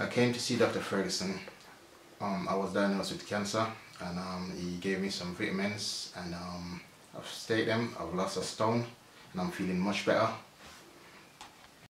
I came to see Dr. Ferguson. Um, I was diagnosed with cancer and um, he gave me some vitamins and um, I've stayed them, I've lost a stone and I'm feeling much better.